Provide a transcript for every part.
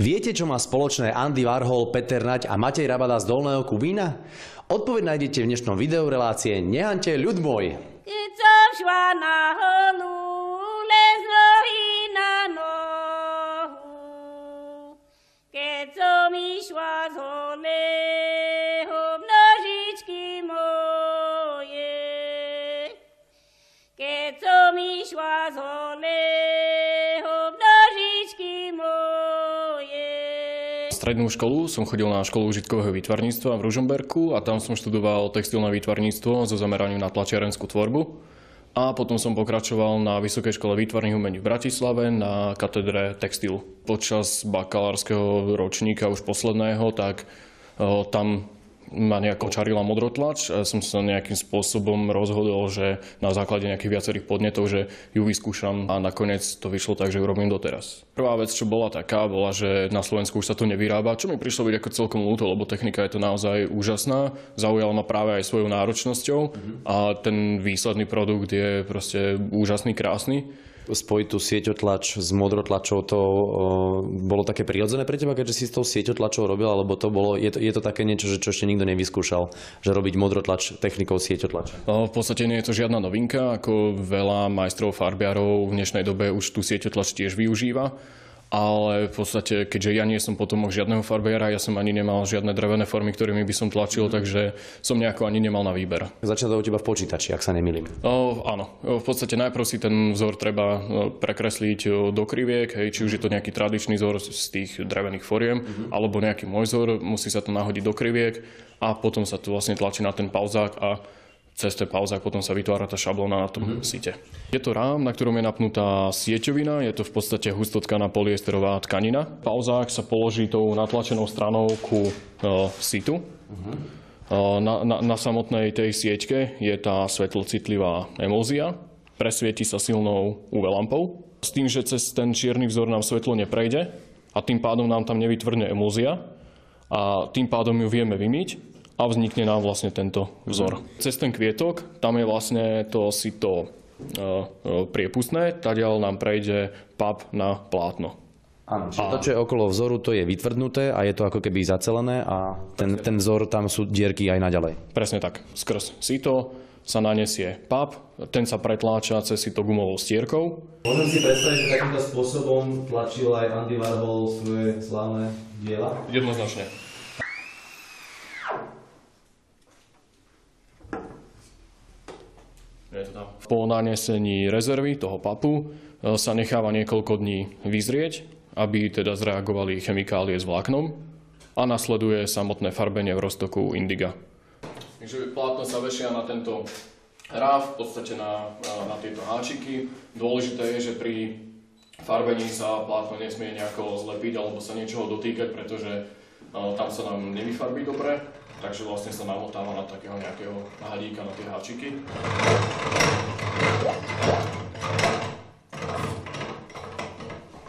Viete, čo má spoločné Andy Warhol, Peter Nať a Matej Rabada z Dolného Kubína? Odpoveď nájdete v dnešnom videu relácie Nehante ľud môj. Keď som šla Strednú školu som chodil na školu užitkového výtvarníctva v Ružomberku a tam som študoval textilné výtvarníctvo so zameraním na tlačiarenskú tvorbu. A potom som pokračoval na Vysokej škole výtvarných umení v Bratislave na katedre textilu. Počas bakalárskeho ročníka už posledného, tak tam ma nejako čarila modrotlač. A som sa nejakým spôsobom rozhodol, že na základe nejakých viacerých podnetov, že ju vyskúšam a nakoniec to vyšlo tak, že ju robím doteraz. Prvá vec, čo bola taká, bola, že na Slovensku už sa to nevyrába, čo mi prišlo byť ako celkom ľúto, lebo technika je to naozaj úžasná. Zaujala ma práve aj svojou náročnosťou a ten výsledný produkt je proste úžasný, krásny spojiť tú sieťotlač s modrotlačou, to bolo také prirodzené pre teba, keďže si s tou sieťotlačou robil, alebo to bolo, je to, je to také niečo, že čo ešte nikto nevyskúšal, že robiť modrotlač technikou sieťotlača? V podstate nie je to žiadna novinka, ako veľa majstrov farbiarov v dnešnej dobe už tú sieťotlač tiež využíva ale v podstate, keďže ja nie som potomok žiadneho farbiara, ja som ani nemal žiadne drevené formy, ktorými by som tlačil, takže som nejako ani nemal na výber. Začína to u teba v počítači, ak sa nemýlim. O, áno, v podstate najprv si ten vzor treba prekresliť do kriviek, hej, či už je to nejaký tradičný vzor z tých drevených foriem, mm-hmm. alebo nejaký môj vzor, musí sa to nahodiť do kriviek a potom sa to vlastne tlačí na ten pauzák a cez ten pauzák potom sa vytvára tá šablóna na tom mm-hmm. site. Je to rám, na ktorom je napnutá sieťovina, je to v podstate hustotkaná polyesterová tkanina. Pauzák sa položí tou natlačenou stranou ku e, situ. Mm-hmm. Na, na, na samotnej tej sieťke je tá svetlocitlivá emózia, presvieti sa silnou UV lampou, s tým, že cez ten čierny vzor nám svetlo neprejde a tým pádom nám tam nevytvrdne emózia a tým pádom ju vieme vymyť a vznikne nám vlastne tento vzor. Cez ten kvietok, tam je vlastne to sito uh, priepustné, tadiaľ nám prejde pap na plátno. Áno, čiže to, čo je okolo vzoru, to je vytvrdnuté a je to ako keby zacelené a ten, ten vzor, tam sú dierky aj naďalej. Presne tak. Skrz sito sa nanesie pap, ten sa pretláča cez sito gumovou stierkou. Môžem si predstaviť, že takýmto spôsobom tlačil aj Andy Warhol svoje slávne diela? Jednoznačne. Po nanesení rezervy toho papu e, sa necháva niekoľko dní vyzrieť, aby teda zreagovali chemikálie s vláknom a nasleduje samotné farbenie v roztoku indiga. Takže plátno sa vešia na tento ráv, v podstate na, na, tieto háčiky. Dôležité je, že pri farbení sa plátno nesmie nejako zlepiť alebo sa niečoho dotýkať, pretože uh, tam sa nám nevyfarbí dobre takže vlastne sa namotáva na takého nejakého hadíka na tie háčiky.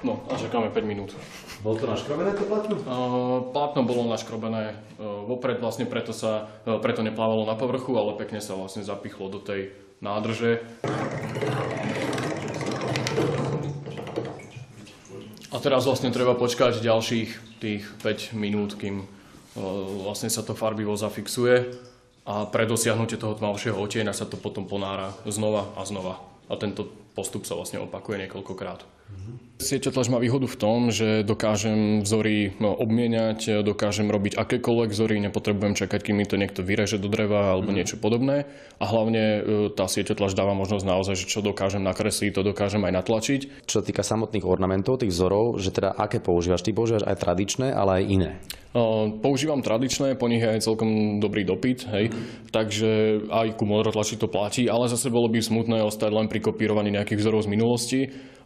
No a čakáme 5 minút. Bolo to naškrobené to plátno? Uh, plátno bolo naškrobené uh, vopred, vlastne preto, sa, uh, preto neplávalo na povrchu, ale pekne sa vlastne zapichlo do tej nádrže. A teraz vlastne treba počkať ďalších tých 5 minút, kým vlastne sa to farbivo zafixuje a pre dosiahnutie toho tmavšieho odtieňa sa to potom ponára znova a znova. A tento postup sa vlastne opakuje niekoľkokrát. Mm-hmm. Sieťotlač má výhodu v tom, že dokážem vzory no, obmieniať, dokážem robiť akékoľvek vzory, nepotrebujem čakať, kým mi to niekto vyreže do dreva alebo mm. niečo podobné. A hlavne e, tá sieťotlač dáva možnosť naozaj, že čo dokážem nakresliť, to dokážem aj natlačiť. Čo sa týka samotných ornamentov, tých vzorov, že teda aké používaš? Ty používaš aj tradičné, ale aj iné? Používam tradičné, po nich je aj celkom dobrý dopyt, hej. Mm. takže aj ku modrotlači to platí, ale zase bolo by smutné ostať len pri kopírovaní nejakých vzorov z minulosti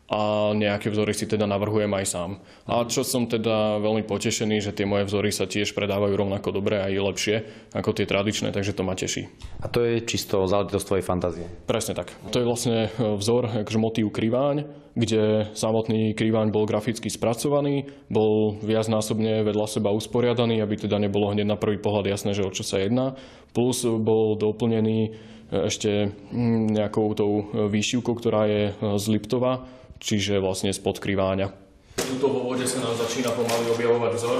a nejaké vzory si teda navrhujem aj sám. A čo som teda veľmi potešený, že tie moje vzory sa tiež predávajú rovnako dobre aj lepšie ako tie tradičné, takže to ma teší. A to je čisto záležitosť tvojej fantázie? Presne tak. To je vlastne e, vzor, akože motív kriváň, kde samotný kriváň bol graficky spracovaný, bol viacnásobne vedľa seba usporiadaný, aby teda nebolo hneď na prvý pohľad jasné, že o čo sa jedná. Plus bol doplnený e, ešte nejakou tou výšivkou, ktorá je z Liptova, čiže vlastne spod kriváňa. Tuto vo vode sa nám začína pomaly objavovať vzor,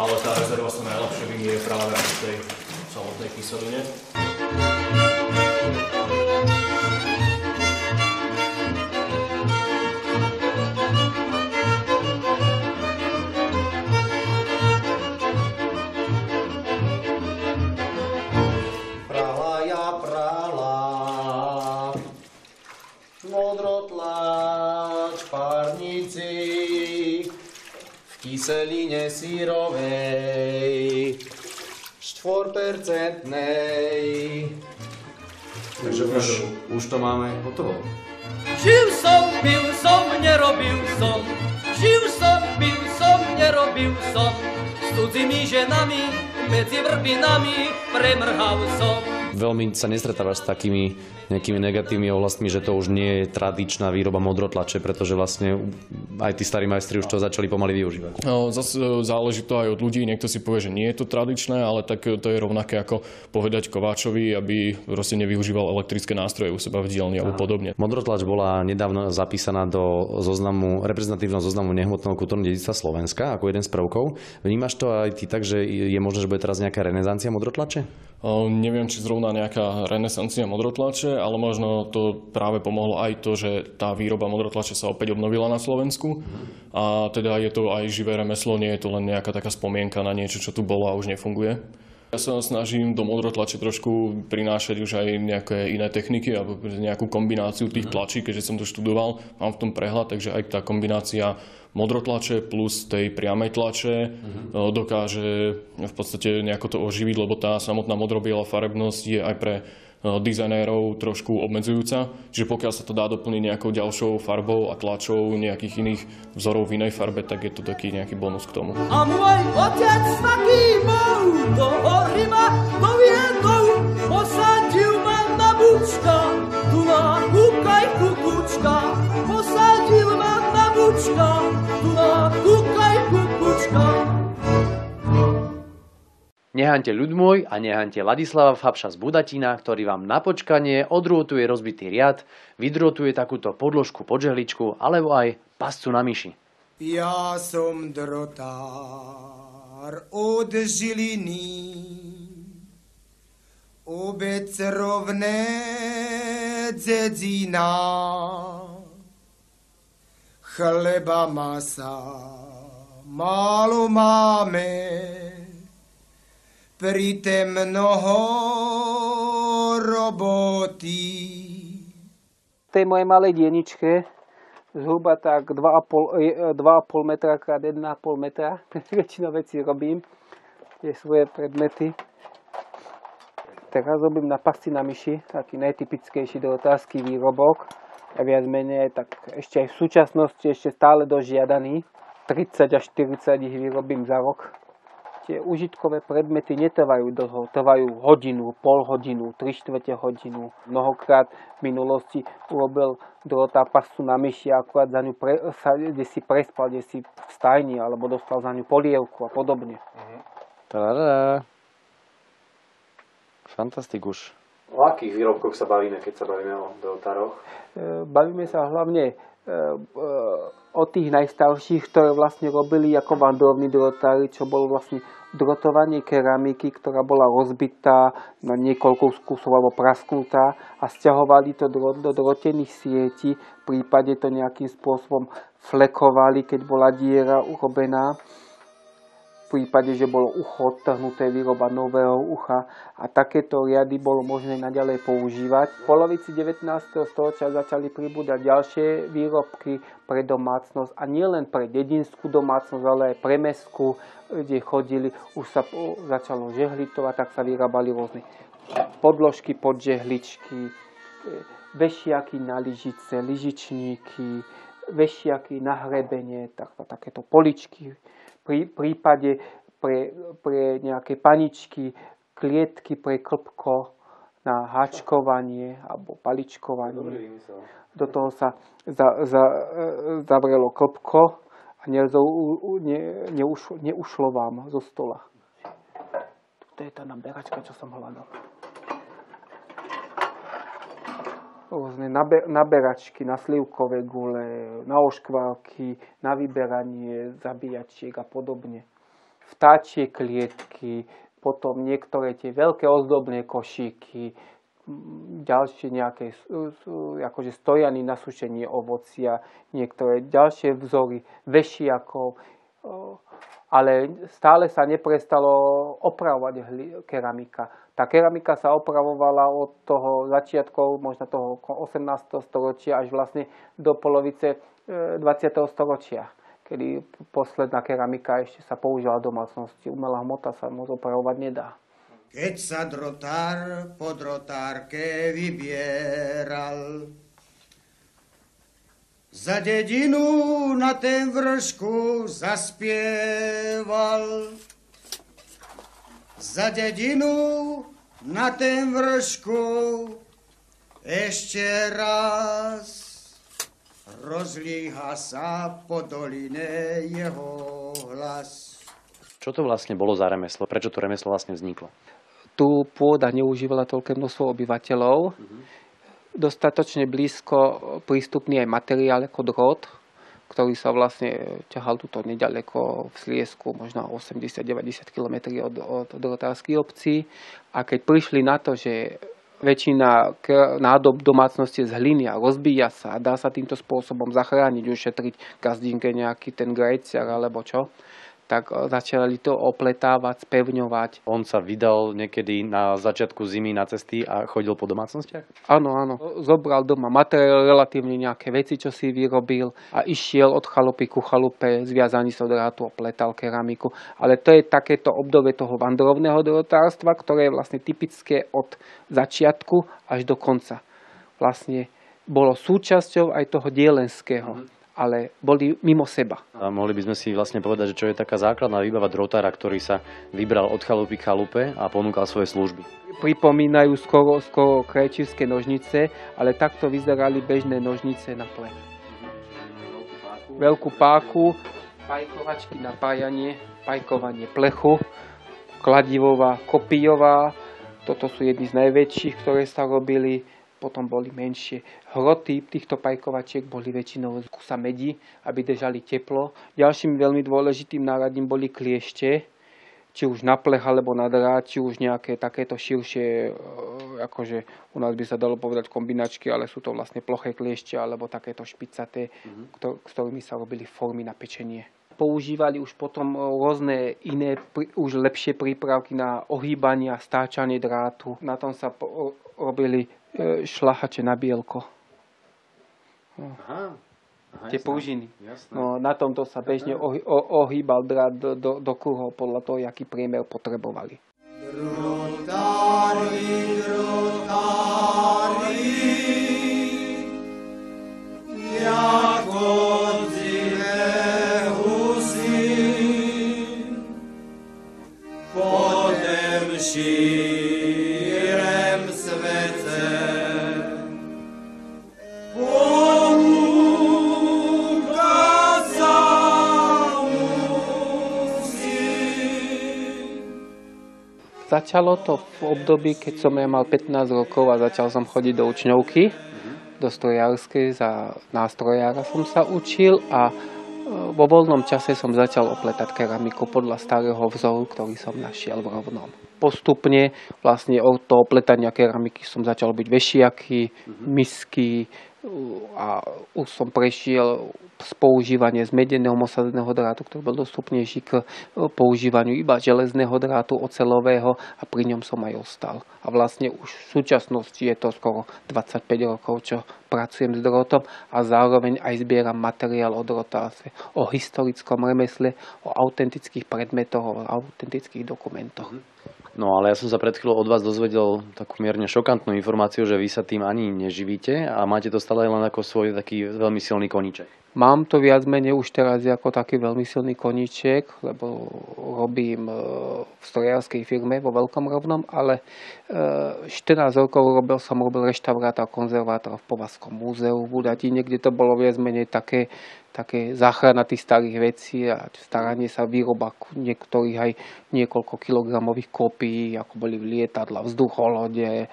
ale tá rezerva sa najlepšie vynie práve v tej samotnej kyseline. Kyseline sírovej, štvorpercentnej. Takže už, už to máme hotovo. Žil som, pil som, nerobil som. Žil som, pil som, nerobil som. S cudzými ženami, medzi vrbinami premrhal som. Veľmi sa nestretávaš s takými nejakými negatívnymi oblastmi, že to už nie je tradičná výroba modrotlače, pretože vlastne aj tí starí majstri už to začali pomaly využívať. No, zase záleží to aj od ľudí. Niekto si povie, že nie je to tradičné, ale tak e, to je rovnaké ako povedať kováčovi, aby proste nevyužíval elektrické nástroje u seba v dielni alebo podobne. Modrotlač bola nedávno zapísaná do zoznamu, reprezentatívneho zoznamu nehmotného kultúrneho dedictva Slovenska ako jeden z prvkov. Vnímaš to aj ty tak, že je možné, že bude teraz nejaká renesancia modrotlače? O, neviem, či zrovna nejaká renesancia modrotlače, ale možno to práve pomohlo aj to, že tá výroba modrotlače sa opäť obnovila na Slovensku. A teda je to aj živé remeslo, nie je to len nejaká taká spomienka na niečo, čo tu bolo a už nefunguje. Ja sa snažím do modrotlače trošku prinášať už aj nejaké iné techniky alebo nejakú kombináciu tých tlačí, keďže som to študoval, mám v tom prehľad, takže aj tá kombinácia modrotlače plus tej priamej tlače uh dokáže v podstate nejako to oživiť, lebo tá samotná modrobiela farebnosť je aj pre dizajnérov trošku obmedzujúca. Čiže pokiaľ sa to dá doplniť nejakou ďalšou farbou a tlačou nejakých iných vzorov v inej farbe, tak je to taký nejaký bonus k tomu. A môj otec taký bol, do hory ma doviedol, posadil ma na bučka, tu na kúkaj kukučka, posadil ma na bučka, Nehante ľud môj a nehante Ladislava Fabša z Budatina, ktorý vám na počkanie odrôtuje rozbitý riad, vydrôtuje takúto podložku pod žehličku alebo aj pascu na myši. Ja som drotár od Žiliny, obec rovné dzedzina. Chleba masa málo máme, pritom mnoho roboty. tej mojej malej dieničke zhruba tak 2,5 e, 2,5 metra krát 1,5 metra. Väčšinou veci robím, tie svoje predmety. Teraz robím na pasci na myši, taký najtypickejší drotársky výrobok. A viac menej, tak ešte aj v súčasnosti ešte stále dožiadaný. 30 až 40 ich vyrobím za rok. Tie užitkové predmety netrvajú dlho, trvajú hodinu, pol hodinu, 3 štvrte hodinu. Mnohokrát v minulosti urobil drota pastu na myši a akurát za ňu pre, sa, kde si prespal, kde si v stajni, alebo dostal za ňu polievku a podobne. Tadá. Fantastikus. O akých výrobkoch sa bavíme, keď sa bavíme o drotároch? E, Bavíme sa hlavne e, e, o tých najstarších, ktoré vlastne robili ako vandrovní drotári, čo bolo vlastne drotovanie keramiky, ktorá bola rozbitá na niekoľko kusov alebo prasknutá a stiahovali to do, do drotených sietí, v prípade to nejakým spôsobom flekovali, keď bola diera urobená prípade, že bolo ucho odtrhnuté, výroba nového ucha a takéto riady bolo možné naďalej používať. V polovici 19. storočia začali pribúdať ďalšie výrobky pre domácnosť a nielen pre dedinskú domácnosť, ale aj pre mestskú, kde chodili, už sa začalo žehlitovať, tak sa vyrábali rôzne podložky pod žehličky, e, vešiaky na lyžice, lyžičníky, vešiaky na hrebenie, tak, takéto poličky pri prípade pre, pre nejaké paničky, klietky pre klpko na háčkovanie alebo paličkovanie. Do toho sa za, za, zavrelo klpko a nezo, ne, neuš, neušlo vám zo stola. To je tá naberačka, čo som hľadal. Rôzne nabe- naberačky na slivkové gule, na oškválky, na vyberanie zabíjačiek a podobne. Vtáčie klietky, potom niektoré tie veľké ozdobné košíky, m, ďalšie nejaké akože stojany na sušenie ovocia, niektoré ďalšie vzory vešiakov, ale stále sa neprestalo opravovať keramika. Tá keramika sa opravovala od toho začiatkov, možno toho 18. storočia až vlastne do polovice e, 20. storočia, kedy posledná keramika ešte sa používala v domácnosti. Umelá hmota sa moc opravovať nedá. Keď sa drotár po drotárke vybieral, za dedinu na ten vršku zaspieval. Za dedinu na ten vršku ešte raz rozlíha sa po doline jeho hlas. Čo to vlastne bolo za remeslo? Prečo to remeslo vlastne vzniklo? Tu pôda neužívala toľké množstvo obyvateľov. Dostatočne blízko prístupný aj materiál ako drôt, ktorý sa vlastne ťahal tuto nedaleko v Sliesku, možno 80-90 km od, od drotárskych obcí. A keď prišli na to, že väčšina nádob domácnosti z hliny a rozbíja sa a dá sa týmto spôsobom zachrániť, ušetriť gazdinke nejaký ten grejciar alebo čo, tak e, začali to opletávať, spevňovať. On sa vydal niekedy na začiatku zimy na cesty a chodil po domácnostiach? Áno, áno. Zobral doma materiál, relatívne nejaké veci, čo si vyrobil a išiel od chalupy ku chalupe, zviazaný sa drátu, opletal keramiku. Ale to je takéto obdobie toho vandrovného drotárstva, ktoré je vlastne typické od začiatku až do konca. Vlastne bolo súčasťou aj toho dielenského, ale boli mimo seba. A mohli by sme si vlastne povedať, že čo je taká základná výbava drotára, ktorý sa vybral od chalupy k chalupe a ponúkal svoje služby. Pripomínajú skoro, skoro krajčírske nožnice, ale takto vyzerali bežné nožnice na plech. Veľkú páku, pajkovačky na pájanie, pajkovanie plechu, kladivová, kopijová, toto sú jedny z najväčších, ktoré sa robili, potom boli menšie. Hroty týchto pajkovačiek boli väčšinou z kusa medi, aby držali teplo. Ďalším veľmi dôležitým náradím boli kliešte, či už na plech alebo na drát, či už nejaké takéto širšie, e, akože u nás by sa dalo povedať kombinačky, ale sú to vlastne ploché kliešte alebo takéto špicaté, s ktorými sa robili formy na pečenie. Používali už potom e, rôzne iné, už lepšie prípravky na ohýbanie a stáčanie drátu. Na tom sa robili šlahače na bielko, Aha. Aha, tie. Jasné. No, na tomto sa bežne ohy- o- ohýbal drát do, do, do kruhov podľa toho, aký priemer potrebovali. Drotári, Začalo to v období, keď som ja mal 15 rokov a začal som chodiť do učňovky, do strojárskej, za nástrojára som sa učil a e, vo voľnom čase som začal opletať keramiku podľa starého vzoru, ktorý som našiel v rovnom. Postupne vlastne od toho opletania keramiky som začal byť vešiaky, misky u- a už som prešiel z používania zmedeného mosadeného drátu, ktorý bol dostupnejší k e, používaniu iba železného drátu, ocelového a pri ňom som aj ostal. A vlastne už v súčasnosti je to skoro 25 rokov, čo pracujem s drotom a zároveň aj zbieram materiál o drotárstve, o historickom remesle, o autentických predmetoch, o autentických dokumentoch. No ale ja som sa pred chvíľou od vás dozvedel takú mierne šokantnú informáciu, že vy sa tým ani neživíte a máte to stále len ako svoj taký veľmi silný koníček. Mám to viac menej už teraz ako taký veľmi silný koníček, lebo robím e, v strojárskej firme vo Veľkom Rovnom, ale e, 14 rokov robil som robil reštaurátor konzervátor v Povazskom múzeu v Budatine, kde to bolo viac menej také, také záchrana tých starých vecí a staranie sa výroba niektorých aj niekoľko kilogramových kópií, ako boli lietadla, vzducholode,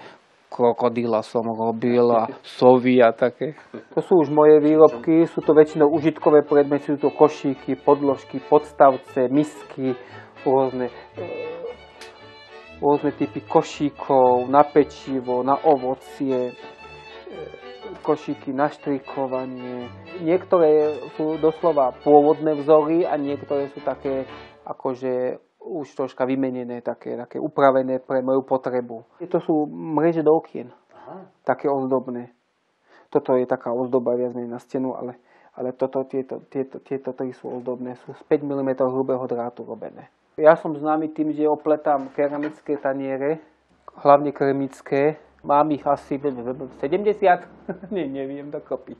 krokodíla som robil a sovy a také. To sú už moje výrobky, sú to väčšinou užitkové predmety, sú to košíky, podložky, podstavce, misky, rôzne, e, rôzne typy košíkov na pečivo, na ovocie, e, košíky na štrikovanie. Niektoré sú doslova pôvodné vzory a niektoré sú také akože už troška vymenené, také, také upravené pre moju potrebu. To sú mreže do okien, Aha. také ozdobné. Toto je taká ozdoba viac na stenu, ale, ale toto, tieto, tieto, tieto tri sú ozdobné, sú z 5 mm hrubého drátu robené. Ja som známy tým, že opletám keramické taniere, hlavne keramické. Mám ich asi 70, Nie, neviem dokopy.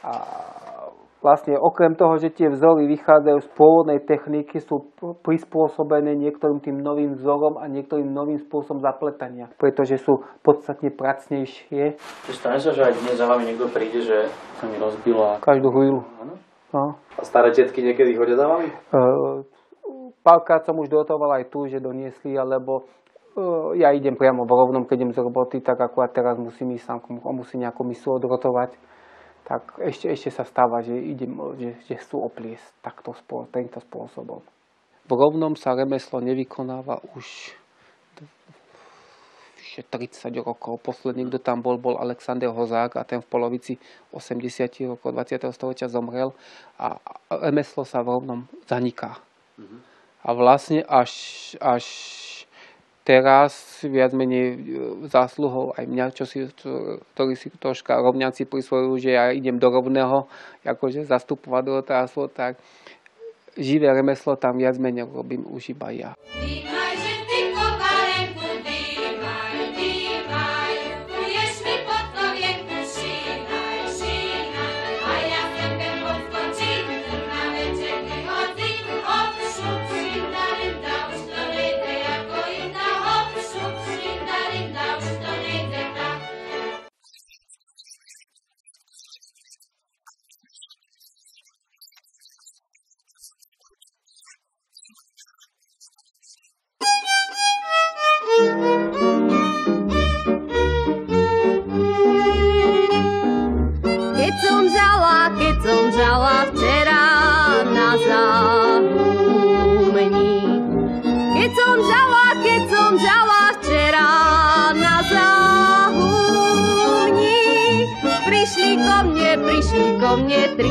A vlastne okrem toho, že tie vzory vychádzajú z pôvodnej techniky, sú prispôsobené niektorým tým novým vzorom a niektorým novým spôsobom zapletania, pretože sú podstatne pracnejšie. Stane sa, že aj dnes za vami niekto príde, že sa mi rozbila... Každú chvíľu. No. A staré tetky niekedy chodia za vami? Uh, párkrát som už dotoval aj tu, že doniesli, alebo uh, ja idem priamo v rovnom, keď idem z roboty, tak akurát teraz musím ísť sám, musím nejakú misu odrotovať tak ešte, ešte sa stáva, že, idem, že, že chcú opliesť takto, týmto spôsobom. V rovnom sa remeslo nevykonáva už 30 rokov. Posledný, kto tam bol, bol Alexander Hozák a ten v polovici 80 rokov 20. storočia zomrel a remeslo sa v rovnom zaniká. Mm-hmm. A vlastne až, až teraz viac menej e, zásluhou aj mňa, čo si, čo, ktorý si troška rovňaci prisvojujú, že ja idem do rovného akože zastupovať do otázku, tak živé remeslo tam viac menej robím už iba ja. ko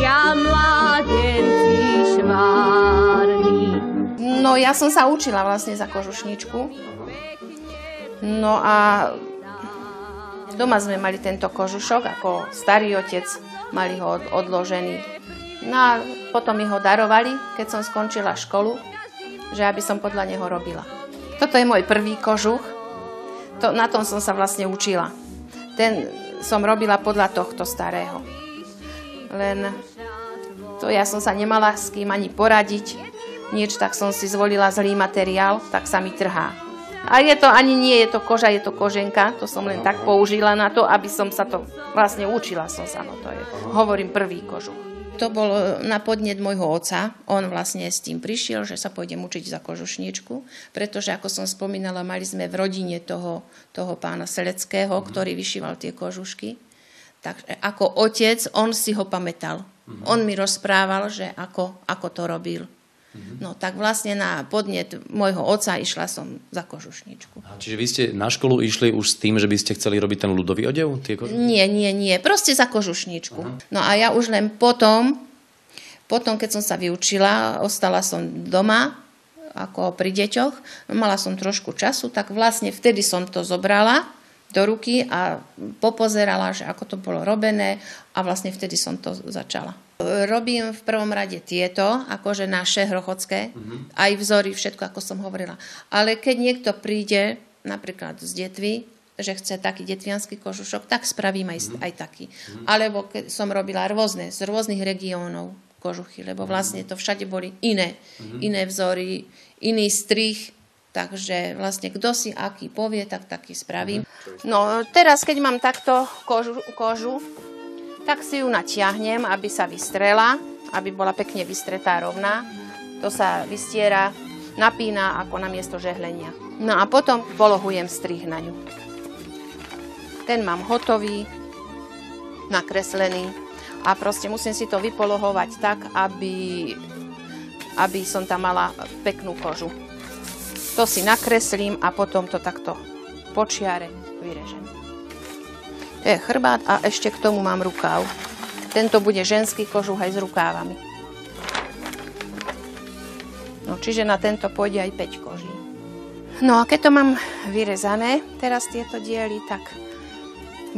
mne tria mladenci švárni. No ja som sa učila vlastne za kožušničku. No a doma sme mali tento kožušok, ako starý otec, mali ho odložený. No a potom mi ho darovali, keď som skončila školu, že aby som podľa neho robila. Toto je môj prvý kožuch, to, na tom som sa vlastne učila. Ten som robila podľa tohto starého len to ja som sa nemala s kým ani poradiť, nič, tak som si zvolila zlý materiál, tak sa mi trhá. A je to ani nie je to koža, je to koženka, to som len tak použila na to, aby som sa to, vlastne učila som sa, no to je, hovorím prvý kožu. To bol na podnet môjho oca, on vlastne s tým prišiel, že sa pôjdem učiť za kožušničku, pretože ako som spomínala, mali sme v rodine toho, toho pána Seleckého, ktorý vyšíval tie kožušky Takže ako otec, on si ho pamätal. Mm-hmm. On mi rozprával, že ako, ako to robil. Mm-hmm. No tak vlastne na podnet môjho otca išla som za kožušničku. A čiže vy ste na školu išli už s tým, že by ste chceli robiť ten ľudový odev? Tie kožušničky? Nie, nie, nie. Proste za kožušničku. Uh-huh. No a ja už len potom, potom, keď som sa vyučila, ostala som doma, ako pri deťoch, mala som trošku času, tak vlastne vtedy som to zobrala do ruky a popozerala, že ako to bolo robené a vlastne vtedy som to začala. Robím v prvom rade tieto, akože naše hrochodské, mm-hmm. aj vzory, všetko, ako som hovorila. Ale keď niekto príde, napríklad z detvy, že chce taký detvianský kožušok, tak spravím aj, mm-hmm. aj taký. Mm-hmm. Alebo keď som robila rôzne, z rôznych regiónov kožuchy, lebo mhm. vlastne to všade boli iné, mm-hmm. iné vzory, iný strich, Takže vlastne kto si aký povie, tak taký spravím. No teraz, keď mám takto kožu, kožu tak si ju natiahnem, aby sa vystrela, aby bola pekne vystretá rovná. To sa vystiera, napína ako na miesto žehlenia. No a potom polohujem strih na ňu. Ten mám hotový, nakreslený a proste musím si to vypolohovať tak, aby, aby som tam mala peknú kožu. To si nakreslím a potom to takto počiare vyrežem. To je chrbát a ešte k tomu mám rukáv. Tento bude ženský kožuch aj s rukávami. No, čiže na tento pôjde aj 5 koží. No a keď to mám vyrezané, teraz tieto diely, tak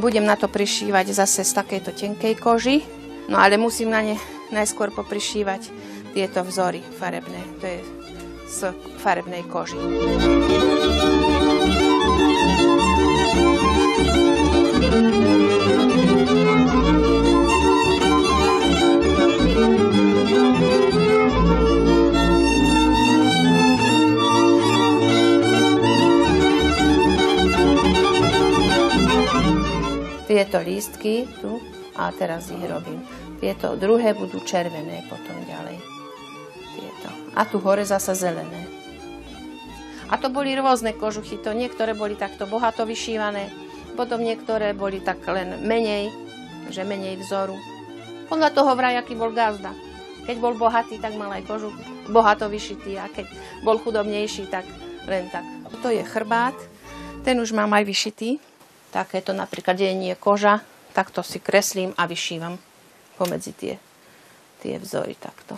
budem na to prišívať zase z takejto tenkej koži. No ale musím na ne najskôr poprišívať tieto vzory farebné. To je z farebnej koži. Tieto lístky tu a teraz ich robím. Tieto druhé budú červené potom ďalej. A tu hore zasa zelené. A to boli rôzne kožuchy. To niektoré boli takto bohato vyšívané, potom niektoré boli tak len menej, že menej vzoru. Podľa toho vraj, aký bol gazda. Keď bol bohatý, tak mal aj kožuch bohato vyšitý a keď bol chudobnejší, tak len tak. To je chrbát, ten už mám aj vyšitý. Takéto napríklad, kde nie je koža, takto si kreslím a vyšívam pomedzi tie, tie vzory takto.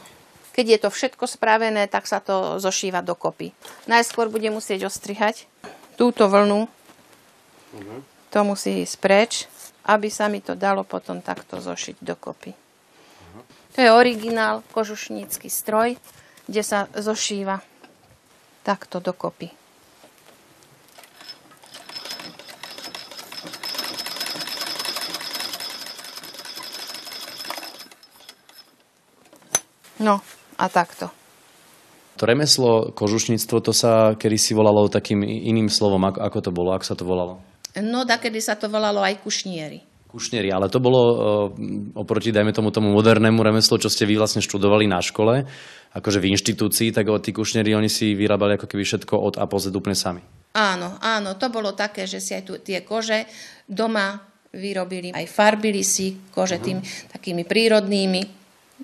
Keď je to všetko spravené, tak sa to zošíva dokopy. Najskôr budem musieť ostrihať túto vlnu. To musí ísť preč, aby sa mi to dalo potom takto zošiť dokopy. To je originál kožušnícky stroj, kde sa zošíva takto dokopy. No a takto. To remeslo, kožušníctvo, to sa kedy si volalo takým iným slovom. Ako, ako to bolo? Ako sa to volalo? No, kedy sa to volalo aj kušnieri. Kušnieri, ale to bolo uh, oproti, dajme tomu, tomu modernému remeslu, čo ste vy vlastne študovali na škole, akože v inštitúcii, tak tí kušnieri, oni si vyrábali ako keby všetko od A po Z úplne sami. Áno, áno, to bolo také, že si aj tu tie kože doma vyrobili, aj farbili si kože uh-huh. tým takými prírodnými,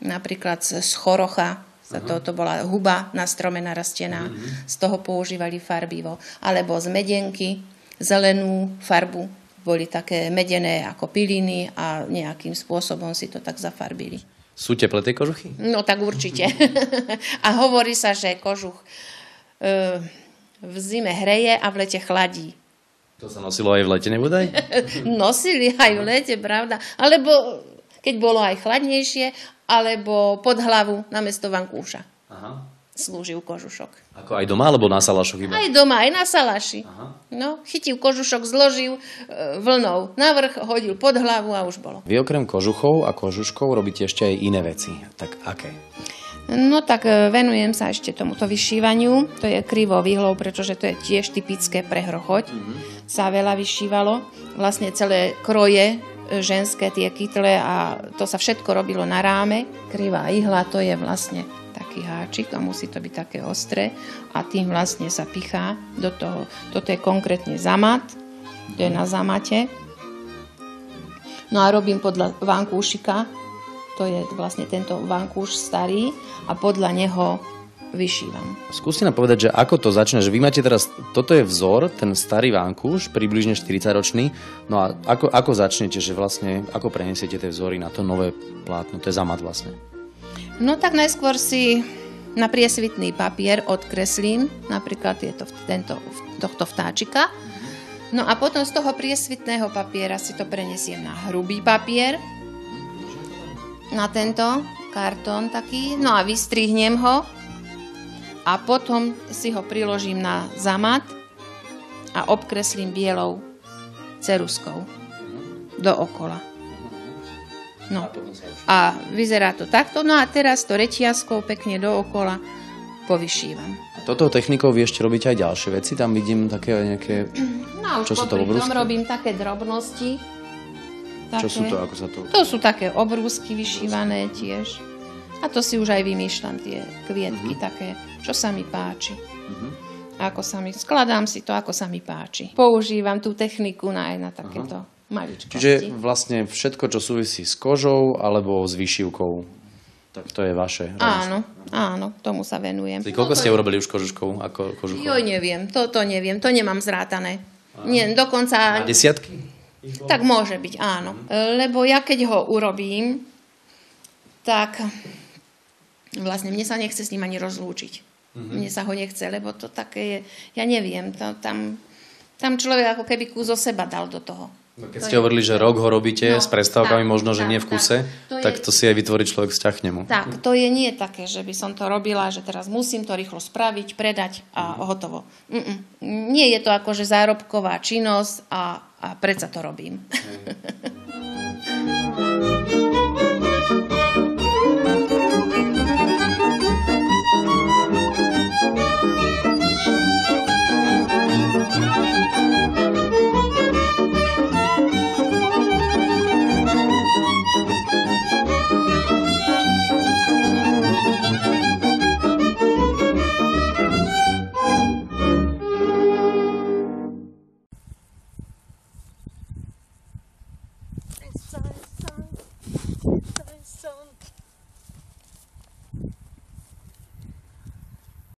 napríklad z chorocha, uh-huh. to, to bola huba na strome narastená, z toho používali farbivo, alebo z medenky, zelenú farbu, boli také medené ako piliny a nejakým spôsobom si to tak zafarbili. Sú teplé tie kožuchy? No tak určite. a hovorí sa, že kožuch e, v zime hreje a v lete chladí. To sa nosilo aj v lete, nebodaj? Nosili aj v lete, pravda. Alebo keď bolo aj chladnejšie, alebo pod hlavu namiesto vankúša. Aha slúžil kožušok. Ako aj doma, alebo na salašoch iba? Aj doma, aj na salaši. Aha. No, chytil kožušok, zložil e, vlnou na vrch, hodil pod hlavu a už bolo. Vy okrem kožuchov a kožuškov robíte ešte aj iné veci. Tak aké? No tak e, venujem sa ešte tomuto vyšívaniu. To je krivo výhlov, pretože to je tiež typické pre hrochoť. Mm-hmm. Sa veľa vyšívalo. Vlastne celé kroje ženské tie kytle a to sa všetko robilo na ráme. Krivá ihla to je vlastne taký háčik a musí to byť také ostré a tým vlastne sa pichá do toho. Toto je konkrétne zamat, to je na zamate. No a robím podľa vankúšika, to je vlastne tento vankúš starý a podľa neho vyšívam. Skúste nám povedať, že ako to že vy máte teraz, toto je vzor, ten starý vankúš, približne 40 ročný, no a ako, ako začnete, že vlastne, ako prenesiete tie vzory na to nové plátno, to je zamat vlastne? No tak najskôr si na priesvitný papier odkreslím napríklad tieto, tento, tohto vtáčika. No a potom z toho priesvitného papiera si to prenesiem na hrubý papier, na tento kartón taký, no a vystrihnem ho a potom si ho priložím na zamat a obkreslím bielou ceruskou dookola. No. A vyzerá to takto. No a teraz to rečiaskou pekne dookola povyšívam. A toto technikou vy ešte robíte aj ďalšie veci? Tam vidím také nejaké... No už čo sú to obrúsky? robím také drobnosti. Také. Čo sú to? Ako sa to... To sú také obrúsky vyšívané tiež. A to si už aj vymýšľam, tie kvietky uh-huh. také, čo sa mi páči. Uh-huh. ako sa mi, skladám si to, ako sa mi páči. Používam tú techniku na aj na takéto maličkosti. Čiže vlastne všetko, čo súvisí s kožou alebo s výšivkou, tak to je vaše. Áno, áno, tomu sa venujem. Ty koľko ste urobili už kožuškou? Ako kožuchou? Joj, neviem, to, to neviem, to nemám zrátané. Nie, dokonca... Na desiatky? Tak môže byť, áno. Lebo ja keď ho urobím, tak vlastne mne sa nechce s ním ani rozlúčiť. Mne sa ho nechce, lebo to také je, ja neviem, to, tam, tam človek ako keby kus zo seba dal do toho. Keď ste hovorili, že rok ho robíte No, s prestávkami, tak, možno, že tak, nie v kuse, tak. To je- tak to si aj vytvorí človek vzťah k nemu. Tak, to je nie také, že by som to robila, že teraz musím to rýchlo spraviť, predať a hotovo. Mm-mm. Nie je to akože zárobková činnosť a, a predsa to robím.